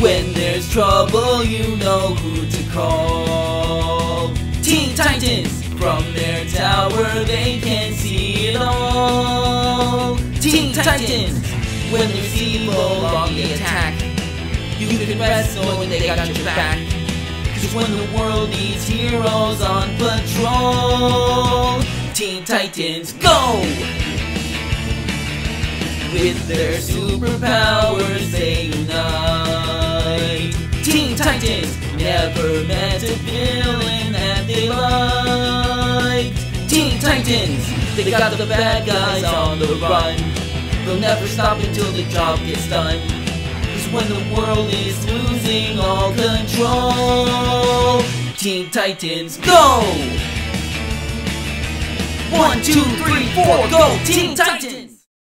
When there's trouble, you know who to call. Teen Titans! From their tower, they can see it all. Teen Titans! When there's evil on the attack, you can rest knowing they got your back. Cause when the world needs heroes on patrol, Teen Titans go! With their superpowers they unite Teen Titans never met a villain that they liked Teen Titans, they got the bad guys on the run They'll never stop until the job gets done Cause when the world is losing all control Teen Titans, go! One, two, three, four, go! Teen Titans!